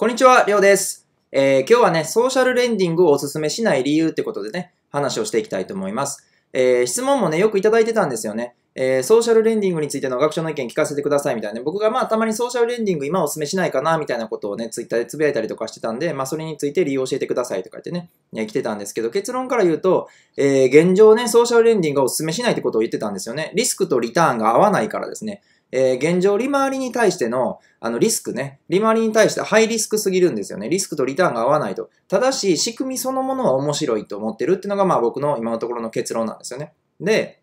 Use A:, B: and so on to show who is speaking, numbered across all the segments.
A: こんにちは、りょうです。えー今日はね、ソーシャルレンディングをお勧めしない理由ってことでね、話をしていきたいと思います。えー質問もね、よくいただいてたんですよね。えーソーシャルレンディングについての学長の意見聞かせてくださいみたいなね。僕がまあたまにソーシャルレンディング今お勧めしないかなみたいなことをね、ツイッターでつぶやいたりとかしてたんで、まあそれについて理由を教えてくださいとか言ってね、ね来てたんですけど、結論から言うと、えー現状ね、ソーシャルレンディングをお勧めしないってことを言ってたんですよね。リスクとリターンが合わないからですね。えー現状利回りに対してのあのリスクね、利回りに対してハイリスクすぎるんですよね。リスクとリターンが合わないと。ただし、仕組みそのものは面白いと思ってるっていうのがまあ僕の今のところの結論なんですよね。で、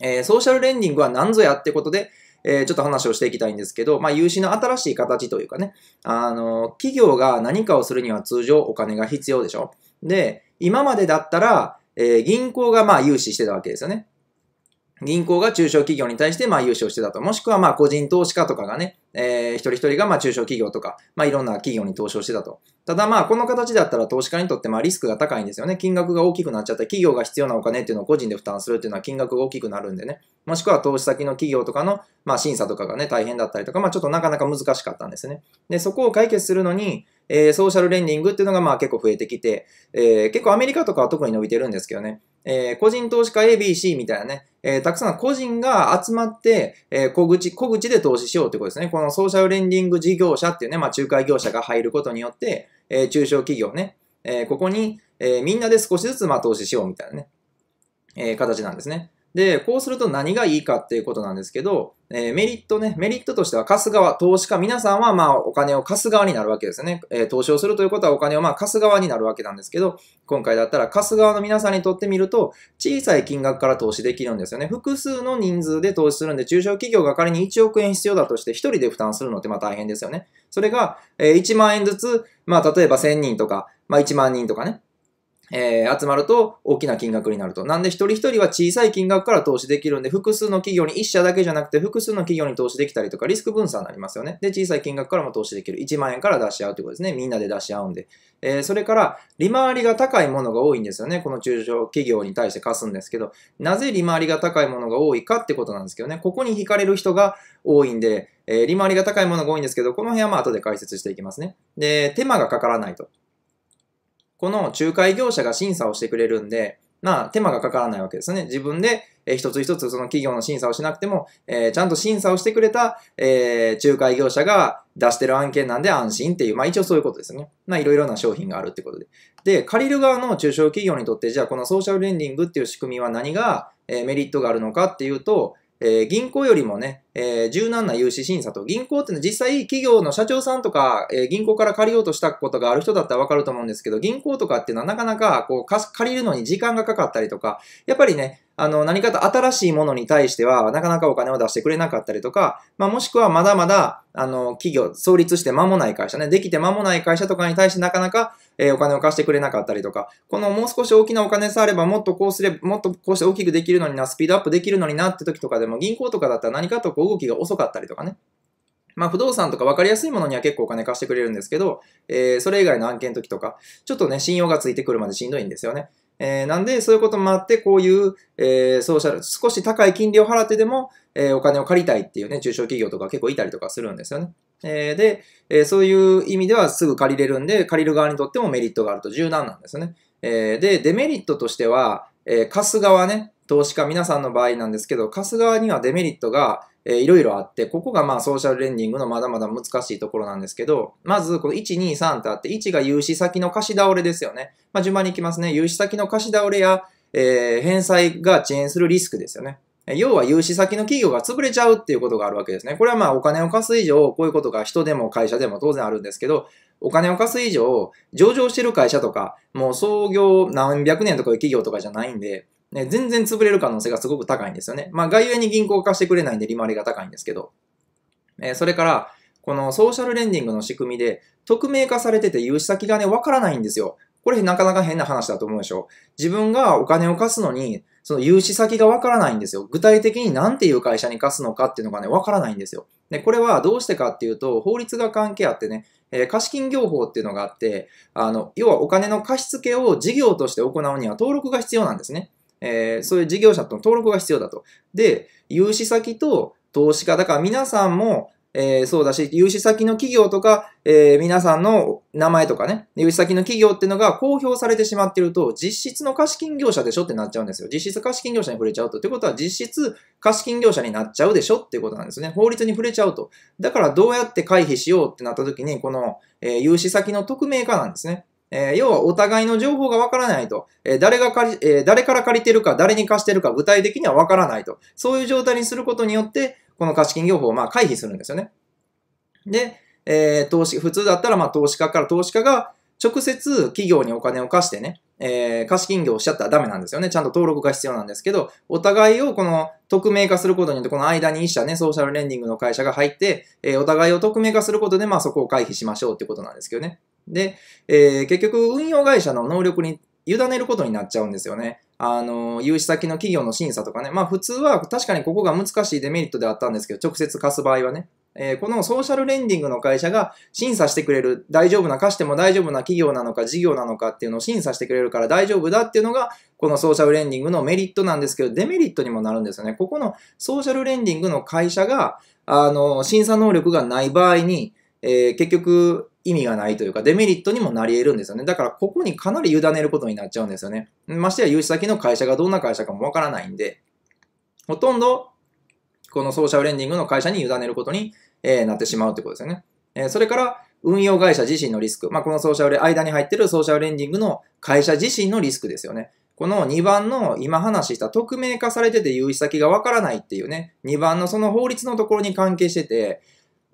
A: えーソーシャルレンディングは何ぞやってことで、えーちょっと話をしていきたいんですけど、まあ、融資の新しい形というかね、あの、企業が何かをするには通常お金が必要でしょ。で、今までだったら、えー銀行がまあ融資してたわけですよね。銀行が中小企業に対してまあ融資をしてたと。もしくはまあ個人投資家とかがね、えー一人一人がまあ中小企業とか、まあいろんな企業に投資をしてたと。ただまあこの形だったら投資家にとってまあリスクが高いんですよね。金額が大きくなっちゃった企業が必要なお金っていうのを個人で負担するっていうのは金額が大きくなるんでね。もしくは投資先の企業とかのまあ審査とかがね大変だったりとか、まあちょっとなかなか難しかったんですね。で、そこを解決するのに、えーソーシャルレンディングっていうのがまあ結構増えてきて、えー結構アメリカとかは特に伸びてるんですけどね。えー個人投資家 ABC みたいなね、えーたくさん個人が集まって、えー小口、小口で投資しようってことですね。このソーシャルレンディング事業者っていうね、まあ仲介業者が入ることによって、えー中小企業ね、えーここに、えーみんなで少しずつまあ投資しようみたいなね、えー形なんですね。で、こうすると何がいいかっていうことなんですけど、えーメリットね、メリットとしては貸す側、投資家、皆さんはまあお金を貸す側になるわけですよね。えー投資をするということはお金をまあ貸す側になるわけなんですけど、今回だったら貸す側の皆さんにとってみると、小さい金額から投資できるんですよね。複数の人数で投資するんで、中小企業が仮に1億円必要だとして、1人で負担するのってまあ大変ですよね。それが、え1万円ずつ、まあ例えば1000人とか、まあ1万人とかね、えー集まると大きな金額になると。なんで一人一人は小さい金額から投資できるんで、複数の企業に一社だけじゃなくて複数の企業に投資できたりとかリスク分散になりますよね。で、小さい金額からも投資できる。1万円から出し合うということですね。みんなで出し合うんで。えーそれから、利回りが高いものが多いんですよね。この中小企業に対して貸すんですけど、なぜ利回りが高いものが多いかってことなんですけどね。ここに惹かれる人が多いんで、えー利回りが高いものが多いんですけど、この辺はまあ後で解説していきますね。で、手間がかからないと。この仲介業者が審査をしてくれるんで、まあ、手間がかからないわけですね。自分で、えー一つ一つその企業の審査をしなくても、えーちゃんと審査をしてくれた、えー仲介業者が出してる案件なんで安心っていう、まあ一応そういうことですね。まあいろいろな商品があるってことで。で、借りる側の中小企業にとって、じゃあこのソーシャルレンディングっていう仕組みは何が、えメリットがあるのかっていうと、えー銀行よりもね、えー柔軟な融資審査と、銀行っていうのは実際企業の社長さんとか、えー銀行から借りようとしたことがある人だったらわかると思うんですけど、銀行とかっていうのはなかなかこう借りるのに時間がかかったりとか、やっぱりね、あの、何かと新しいものに対しては、なかなかお金を出してくれなかったりとか、まあ、もしくはまだまだ、あの、企業、創立して間もない会社ね、できて間もない会社とかに対してなかなか、えーお金を貸してくれなかったりとか、このもう少し大きなお金さえあれば、もっとこうすれば、もっとこうして大きくできるのにな、スピードアップできるのになって時とかでも、銀行とかだったら何かとこう動きが遅かったりとかね。まあ、不動産とか分かりやすいものには結構お金貸してくれるんですけど、えーそれ以外の案件の時とか、ちょっとね、信用がついてくるまでしんどいんですよね。えーなんで、そういうこともあって、こういう、えーソーシャル、少し高い金利を払ってでも、えーお金を借りたいっていうね、中小企業とか結構いたりとかするんですよね。えーで、えーそういう意味ではすぐ借りれるんで、借りる側にとってもメリットがあると柔軟なんですね。えーで、デメリットとしては、えー貸す側ね、投資家皆さんの場合なんですけど、貸す側にはデメリットが、えーいろいろあって、ここがまあソーシャルレンディングのまだまだ難しいところなんですけど、まずこの1、2、3ってあって、1が融資先の貸し倒れですよね。まあ順番に行きますね。融資先の貸し倒れや、えー返済が遅延するリスクですよね。要は融資先の企業が潰れちゃうっていうことがあるわけですね。これはまあお金を貸す以上、こういうことが人でも会社でも当然あるんですけど、お金を貸す以上、上場してる会社とか、もう創業何百年とかいう企業とかじゃないんで、ね、全然潰れる可能性がすごく高いんですよね。まあ外縁に銀行貸してくれないんで利回りが高いんですけど。えそれから、このソーシャルレンディングの仕組みで、匿名化されてて融資先がね、わからないんですよ。これなかなか変な話だと思うでしょ。自分がお金を貸すのに、その融資先がわからないんですよ。具体的に何ていう会社に貸すのかっていうのがね、わからないんですよ。で、これはどうしてかっていうと、法律が関係あってね、えー貸金業法っていうのがあって、あの、要はお金の貸し付けを事業として行うには登録が必要なんですね。えーそういう事業者との登録が必要だと。で、融資先と投資家、だから皆さんも、えー、そうだし、融資先の企業とか、えー、皆さんの名前とかね、融資先の企業っていうのが公表されてしまってると、実質の貸金業者でしょってなっちゃうんですよ。実質貸金業者に触れちゃうと。ということは、実質貸金業者になっちゃうでしょっていうことなんですね。法律に触れちゃうと。だから、どうやって回避しようってなった時に、この、えー、融資先の匿名化なんですね。えー、要はお互いの情報がわからないと、えー、誰が借り、えー、誰から借りてるか、誰に貸してるか、具体的にはわからないと。そういう状態にすることによって、この貸金業法をまあ回避するんですよね。で、えー、投資、普通だったらまあ投資家から投資家が直接企業にお金を貸してね、えー、貸金業をしちゃったらダメなんですよね。ちゃんと登録が必要なんですけど、お互いをこの匿名化することによって、この間に一社ね、ソーシャルレンディングの会社が入って、えー、お互いを匿名化することで、まあそこを回避しましょうってことなんですけどね。で、えー、結局運用会社の能力に委ねることになっちゃうんですよね。あの、融資先の企業の審査とかね。まあ普通は確かにここが難しいデメリットであったんですけど、直接貸す場合はね。えー、このソーシャルレンディングの会社が審査してくれる、大丈夫な、貸しても大丈夫な企業なのか事業なのかっていうのを審査してくれるから大丈夫だっていうのが、このソーシャルレンディングのメリットなんですけど、デメリットにもなるんですよね。ここのソーシャルレンディングの会社が、あの、審査能力がない場合に、えー、結局意味がないというか、デメリットにもなり得るんですよね。だから、ここにかなり委ねることになっちゃうんですよね。ましてや、融資先の会社がどんな会社かもわからないんで、ほとんど、このソーシャルレンディングの会社に委ねることに、え、なってしまうってことですよね。え、それから、運用会社自身のリスク。まあ、このソーシャル、間に入ってるソーシャルレンディングの会社自身のリスクですよね。この2番の今話した匿名化されてて融資先がわからないっていうね、2番のその法律のところに関係してて、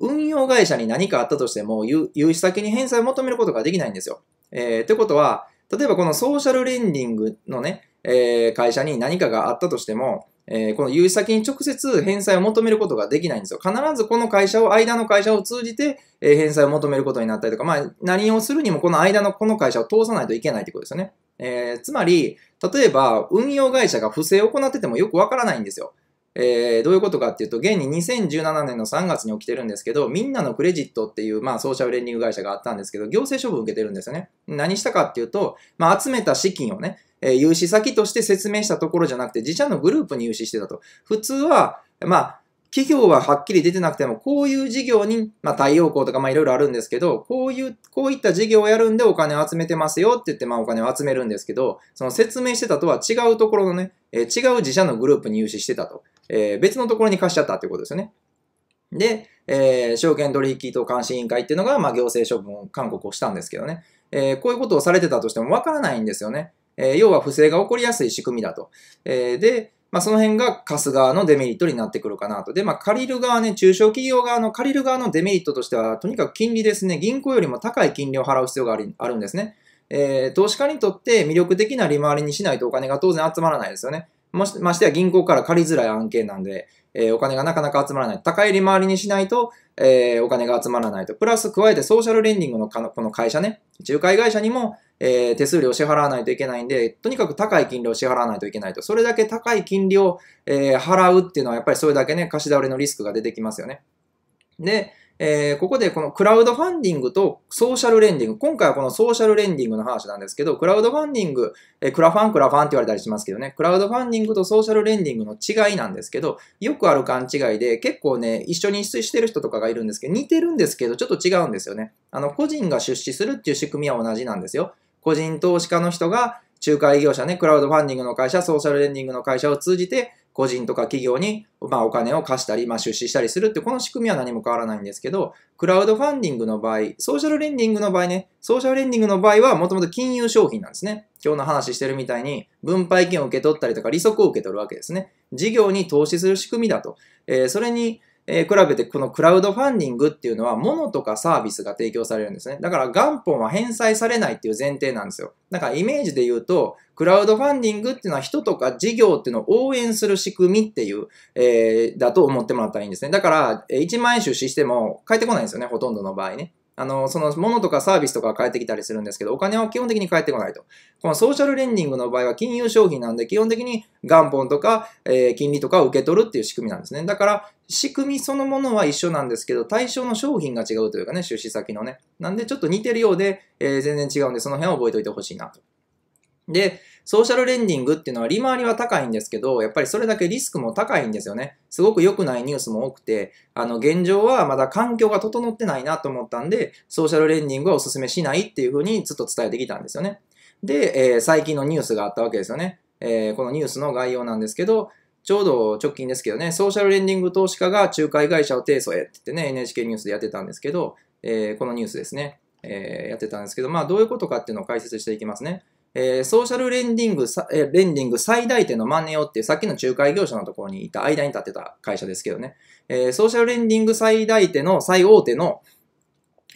A: 運用会社に何かあったとしても、融資先に返済を求めることができないんですよ。えー、ということは、例えばこのソーシャルレンディングのね、えー、会社に何かがあったとしても、えー、この融資先に直接返済を求めることができないんですよ。必ずこの会社を、間の会社を通じて、え、返済を求めることになったりとか、まあ、何をするにもこの間のこの会社を通さないといけないということですよね。えー、つまり、例えば、運用会社が不正を行っててもよくわからないんですよ。えー、どういうことかっていうと、現に2017年の3月に起きてるんですけど、みんなのクレジットっていう、まあ、ソーシャルレンディング会社があったんですけど、行政処分受けてるんですよね。何したかっていうと、まあ、集めた資金をね、えー、融資先として説明したところじゃなくて、自社のグループに融資してたと。普通は、まあ、企業ははっきり出てなくても、こういう事業に、まあ、太陽光とか、まあ、いろいろあるんですけど、こういう、こういった事業をやるんでお金を集めてますよって言って、まあ、お金を集めるんですけど、その説明してたとは違うところのね、えー、違う自社のグループに融資してたと。えー、別のところに貸しちゃったってことですよね。で、えー、証券取引等監視委員会っていうのが、まあ、行政処分勧告をしたんですけどね。えー、こういうことをされてたとしてもわからないんですよね。えー、要は不正が起こりやすい仕組みだと。えー、で、まあ、その辺が貸す側のデメリットになってくるかなと。で、まあ、借りる側ね、中小企業側の借りる側のデメリットとしては、とにかく金利ですね、銀行よりも高い金利を払う必要があるんですね。えー、投資家にとって魅力的な利回りにしないとお金が当然集まらないですよね。もし、ましてや銀行から借りづらい案件なんで、えー、お金がなかなか集まらない。高い利回りにしないと、えー、お金が集まらないと。プラス加えてソーシャルレンディングのこの会社ね、仲介会社にも、えー、手数料を支払わないといけないんで、とにかく高い金利を支払わないといけないと。それだけ高い金利を、え、払うっていうのは、やっぱりそれだけね、貸し倒れのリスクが出てきますよね。で、えー、ここでこのクラウドファンディングとソーシャルレンディング、今回はこのソーシャルレンディングの話なんですけど、クラウドファンディング、えー、クラファン、クラファンって言われたりしますけどね、クラウドファンディングとソーシャルレンディングの違いなんですけど、よくある勘違いで、結構ね、一緒に出資してる人とかがいるんですけど、似てるんですけど、ちょっと違うんですよね。あの、個人が出資するっていう仕組みは同じなんですよ。個人投資家の人が仲介業者ね、クラウドファンディングの会社、ソーシャルレンディングの会社を通じて、個人とか企業に、まあ、お金を貸したり、まあ、出資したりするって、この仕組みは何も変わらないんですけど、クラウドファンディングの場合、ソーシャルレンディングの場合ね、ソーシャルレンディングの場合は、もともと金融商品なんですね。今日の話してるみたいに、分配金を受け取ったりとか、利息を受け取るわけですね。事業に投資する仕組みだと。えー、それに、えー、比べてこのクラウドファンディングっていうのは物とかサービスが提供されるんですね。だから元本は返済されないっていう前提なんですよ。だからイメージで言うと、クラウドファンディングっていうのは人とか事業っていうのを応援する仕組みっていう、えー、だと思ってもらったらいいんですね。だから、1万円出資しても返ってこないんですよね、ほとんどの場合ね。あの、その物とかサービスとか返ってきたりするんですけど、お金は基本的に返ってこないと。このソーシャルレンディングの場合は金融商品なんで、基本的に元本とか、えー、金利とかを受け取るっていう仕組みなんですね。だから、仕組みそのものは一緒なんですけど、対象の商品が違うというかね、出資先のね。なんでちょっと似てるようで、えー、全然違うんで、その辺は覚えておいてほしいなと。で、ソーシャルレンディングっていうのは利回りは高いんですけど、やっぱりそれだけリスクも高いんですよね。すごく良くないニュースも多くて、あの、現状はまだ環境が整ってないなと思ったんで、ソーシャルレンディングはお勧めしないっていうふうにずっと伝えてきたんですよね。で、えー、最近のニュースがあったわけですよね。えー、このニュースの概要なんですけど、ちょうど直近ですけどね、ソーシャルレンディング投資家が仲介会社を提訴へって言ってね、NHK ニュースでやってたんですけど、えー、このニュースですね、え、やってたんですけど、まあどういうことかっていうのを解説していきますね。えー、ソーシャルレンディング、えレンディング最大手のマネオっていうさっきの仲介業者のところにいた間に立ってた会社ですけどね、えー、ソーシャルレンディング最大手の最大手の、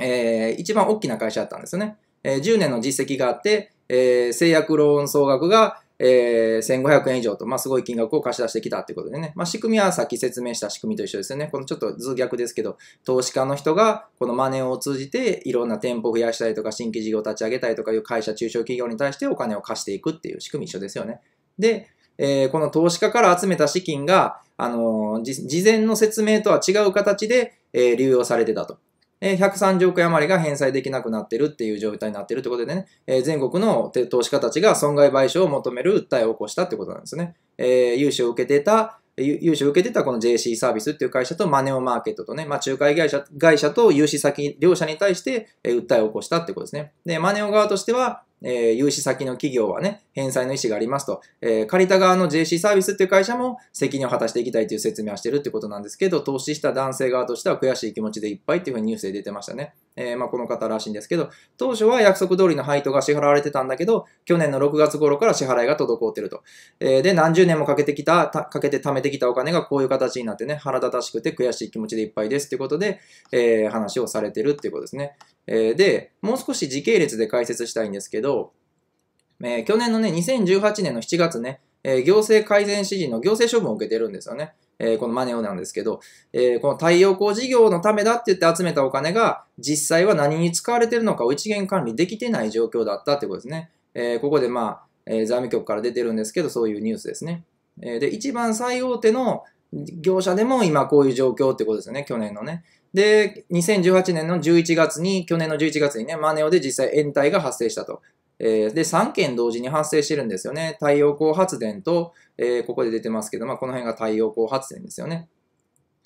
A: えー、一番大きな会社だったんですよね。え、10年の実績があって、えー、制約ローン総額がえー、1500円以上と、まあ、すごい金額を貸し出してきたっていうことでね。まあ、仕組みはさっき説明した仕組みと一緒ですよね。このちょっと図逆ですけど、投資家の人がこのマネを通じていろんな店舗を増やしたりとか、新規事業を立ち上げたりとかいう会社、中小企業に対してお金を貸していくっていう仕組み一緒ですよね。で、えー、この投資家から集めた資金が、あのー、事前の説明とは違う形で、えー、流用されてたと。130億円余りが返済できなくなってるっていう状態になってるってことでねえ、全国の投資家たちが損害賠償を求める訴えを起こしたってことなんですね。えー、融資を受けてた、融資を受けてたこの JC サービスっていう会社とマネオマーケットとね、まあ、仲介会社会社と融資先両者に対して、訴えを起こしたってことですね。で、マネオ側としては、えー、融資先の企業はね、返済の意思がありますと、えー、借りた側の JC サービスっていう会社も責任を果たしていきたいという説明はしてるってことなんですけど、投資した男性側としては悔しい気持ちでいっぱいっていうふうにニュースで出てましたね。えー、まあ、この方らしいんですけど、当初は約束通りの配当が支払われてたんだけど、去年の6月頃から支払いが滞ってると。えー、で、何十年もかけてきた、かけて貯めてきたお金がこういう形になってね、腹立たしくて悔しい気持ちでいっぱいですっていうことで、えー、話をされてるっていうことですね。えで、もう少し時系列で解説したいんですけど、え去年のね、2018年の7月ね、え行政改善指示の行政処分を受けてるんですよね。えこのマネオなんですけど、えこの太陽光事業のためだって言って集めたお金が、実際は何に使われてるのかを一元管理できてない状況だったってことですね。えここでまあ、え財務局から出てるんですけど、そういうニュースですね。えで、一番最大手の業者でも今こういう状況ってことですよね、去年のね。で、2018年の11月に、去年の11月にね、マネオで実際延滞が発生したと。えー、で、3件同時に発生してるんですよね。太陽光発電と、えー、ここで出てますけど、まあ、この辺が太陽光発電ですよね。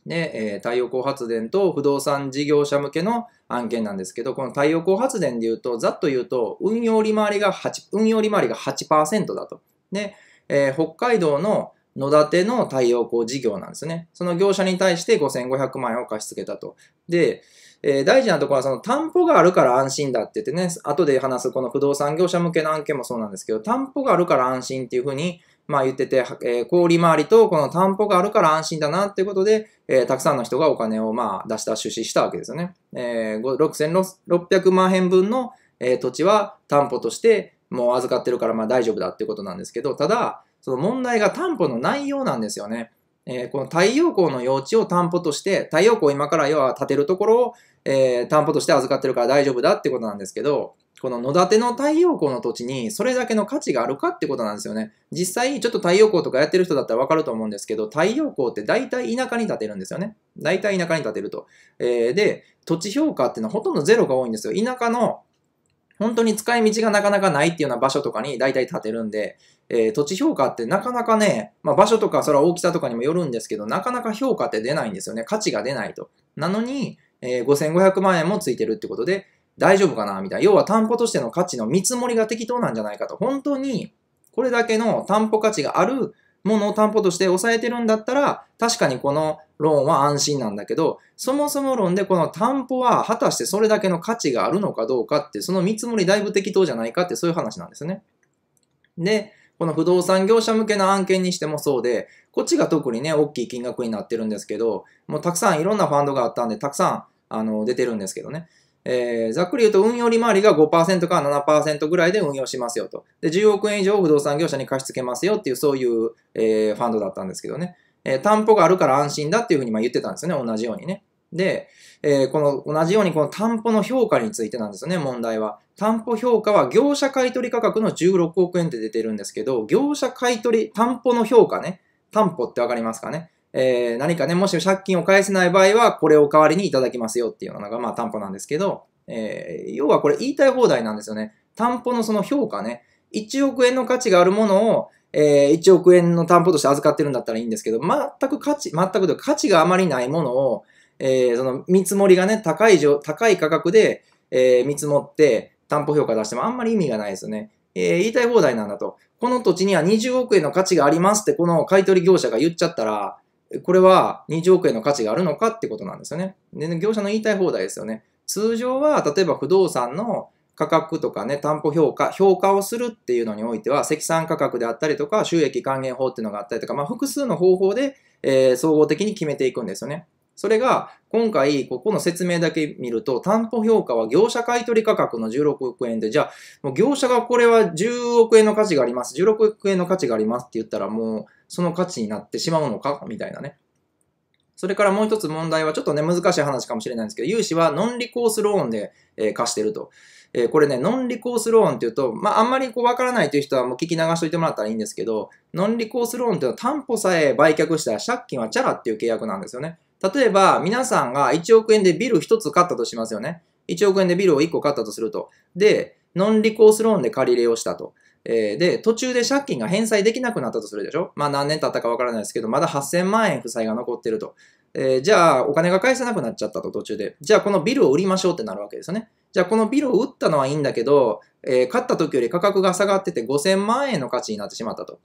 A: で、えー、太陽光発電と不動産事業者向けの案件なんですけど、この太陽光発電で言うと、ざっと言うと、運用利回りが8、運用利回りが8%だと。で、えー、北海道の野立ての太陽光事業なんですね。その業者に対して5500万円を貸し付けたと。で、えー、大事なところはその担保があるから安心だって言ってね、後で話すこの不動産業者向けの案件もそうなんですけど、担保があるから安心っていうふうに、まあ言ってて、えー、氷回りとこの担保があるから安心だなっていうことで、えー、たくさんの人がお金をまあ出した出資したわけですよね。えー、6600万円分の、えー、土地は担保としてもう預かってるからまあ大丈夫だっていうことなんですけど、ただ、その問題が担保の内容なんですよね。えー、この太陽光の用地を担保として、太陽光今から要は建てるところを、えー、担保として預かってるから大丈夫だってことなんですけど、この野立の太陽光の土地にそれだけの価値があるかってことなんですよね。実際、ちょっと太陽光とかやってる人だったらわかると思うんですけど、太陽光って大体田舎に建てるんですよね。大体田舎に建てると。えー、で、土地評価っていうのはほとんどゼロが多いんですよ。田舎の本当に使い道がなかなかないっていうような場所とかに大体建てるんで、えー、土地評価ってなかなかね、まあ、場所とかそれは大きさとかにもよるんですけど、なかなか評価って出ないんですよね。価値が出ないと。なのに、えー、5500万円もついてるってことで、大丈夫かなみたいな。要は担保としての価値の見積もりが適当なんじゃないかと。本当に、これだけの担保価値があるものを担保として抑えてるんだったら、確かにこのローンは安心なんだけど、そもそも論でこの担保は果たしてそれだけの価値があるのかどうかって、その見積もりだいぶ適当じゃないかってそういう話なんですね。で、この不動産業者向けの案件にしてもそうで、こっちが特にね、大きい金額になってるんですけど、もうたくさんいろんなファンドがあったんで、たくさん、あの、出てるんですけどね。えー、ざっくり言うと運用利回りが5%から7%ぐらいで運用しますよと。で、10億円以上不動産業者に貸し付けますよっていうそういう、えー、ファンドだったんですけどね。えー、担保があるから安心だっていうふうにま言ってたんですよね、同じようにね。で、えー、この同じようにこの担保の評価についてなんですよね、問題は。担保評価は業者買取価格の16億円って出てるんですけど、業者買取、担保の評価ね、担保ってわかりますかね？えー、何かね、もし借金を返せない場合は、これを代わりにいただきますよっていうのが、まあ担保なんですけど、えー、要はこれ言いたい放題なんですよね。担保のその評価ね、1億円の価値があるものを、えー、1億円の担保として預かってるんだったらいいんですけど、全く価値、全く価値があまりないものを、えー、その見積もりがね、高い高い価格で、えー、見積もって担保評価出してもあんまり意味がないですよね。えー、言いたい放題なんだと。この土地には20億円の価値がありますってこの買取業者が言っちゃったら、これは20億円の価値があるのかってことなんですよね。で、業者の言いたい放題ですよね。通常は、例えば不動産の価格とかね、担保評価、評価をするっていうのにおいては、積算価格であったりとか、収益還元法っていうのがあったりとか、まあ、複数の方法で、えー、総合的に決めていくんですよね。それが、今回、ここの説明だけ見ると、担保評価は業者買取価格の16億円で、じゃあ、もう業者がこれは10億円の価値があります、16億円の価値がありますって言ったら、もう、その価値になってしまうのかみたいなね。それからもう一つ問題は、ちょっとね、難しい話かもしれないんですけど、融資はノンリコースローンで、え、貸してると。え、これね、ノンリコースローンっていうと、まあ、あんまりこうわからないという人はもう聞き流しといてもらったらいいんですけど、ノンリコースローンっていうのは担保さえ売却したら借金はチャラっていう契約なんですよね。例えば、皆さんが1億円でビル1つ買ったとしますよね。1億円でビルを1個買ったとすると。で、ノンリコースローンで借り入れをしたと。えー、で、途中で借金が返済できなくなったとするでしょ？まあ何年経ったかわからないですけど、まだ8000万円負債が残ってると。えー、じゃあ、お金が返せなくなっちゃったと途中で。じゃあ、このビルを売りましょうってなるわけですよね。じゃあ、このビルを売ったのはいいんだけど、えー、買った時より価格が下がってて5000万円の価値になってしまったと。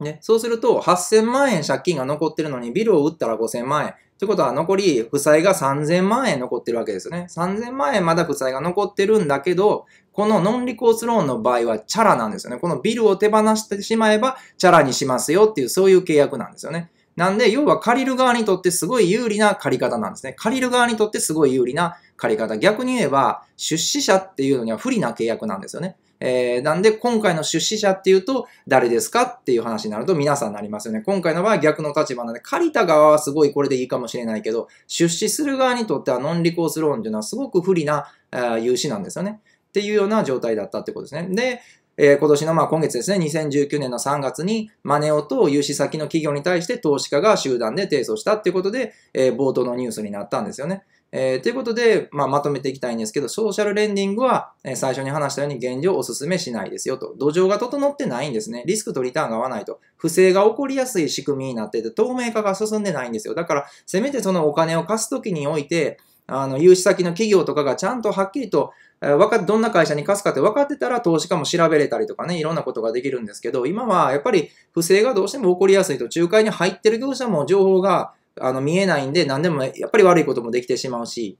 A: ね、そうすると、8000万円借金が残ってるのに、ビルを売ったら5000万円。ってことは、残り、負債が3000万円残ってるわけですよね。3000万円まだ負債が残ってるんだけど、このノンリコースローンの場合はチャラなんですよね。このビルを手放してしまえば、チャラにしますよっていう、そういう契約なんですよね。なんで、要は借りる側にとってすごい有利な借り方なんですね。借りる側にとってすごい有利な借り方。逆に言えば、出資者っていうのには不利な契約なんですよね。えー、なんで、今回の出資者っていうと、誰ですかっていう話になると皆さんなりますよね。今回の場合は逆の立場なので、借りた側はすごいこれでいいかもしれないけど、出資する側にとってはノンリコースローンっていうのはすごく不利な融資なんですよね。っていうような状態だったってことですね。で、え、今年のまあ今月ですね、2019年の3月にマネオと融資先の企業に対して投資家が集団で提訴したっていうことで、えー、冒頭のニュースになったんですよね。えー、ということで、まあ、まとめていきたいんですけど、ソーシャルレンディングは、え、最初に話したように現状お勧めしないですよと。土壌が整ってないんですね。リスクとリターンが合わないと。不正が起こりやすい仕組みになってて、透明化が進んでないんですよ。だから、せめてそのお金を貸すときにおいて、あの、融資先の企業とかがちゃんとはっきりと、わかどんな会社に貸すかって分かってたら投資家も調べれたりとかね、いろんなことができるんですけど、今はやっぱり不正がどうしても起こりやすいと、仲介に入ってる業者も情報があの見えないんで、何でもやっぱり悪いこともできてしまうし、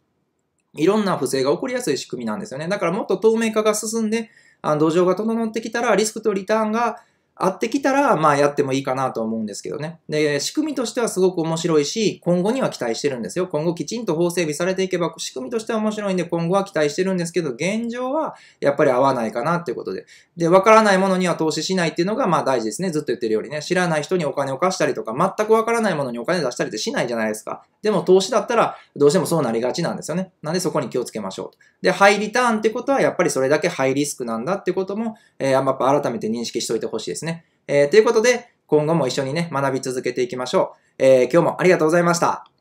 A: いろんな不正が起こりやすい仕組みなんですよね。だからもっと透明化が進んで、あの土壌が整ってきたらリスクとリターンがあってきたら、まあやってもいいかなと思うんですけどね。で、仕組みとしてはすごく面白いし、今後には期待してるんですよ。今後きちんと法整備されていけば、仕組みとしては面白いんで、今後は期待してるんですけど、現状はやっぱり合わないかなっていうことで。で、わからないものには投資しないっていうのが、まあ大事ですね。ずっと言ってるようにね。知らない人にお金を貸したりとか、全くわからないものにお金出したりってしないじゃないですか。でも投資だったら、どうしてもそうなりがちなんですよね。なんでそこに気をつけましょうと。で、ハイリターンってことは、やっぱりそれだけハイリスクなんだってことも、えー、やっぱ改めて認識しておいてほしいですね。えー、ということで、今後も一緒にね、学び続けていきましょう。えー、今日もありがとうございました。